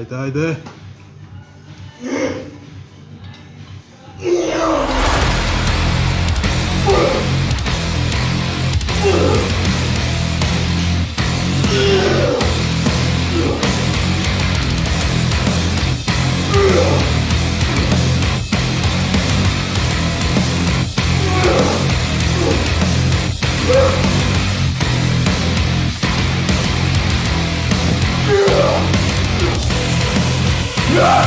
I died there. Yeah. うわ